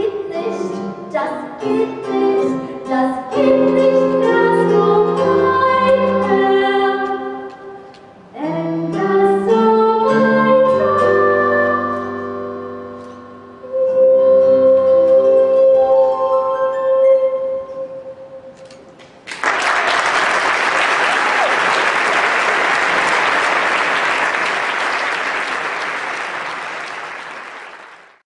geht nicht, das geht nicht, das geht nicht.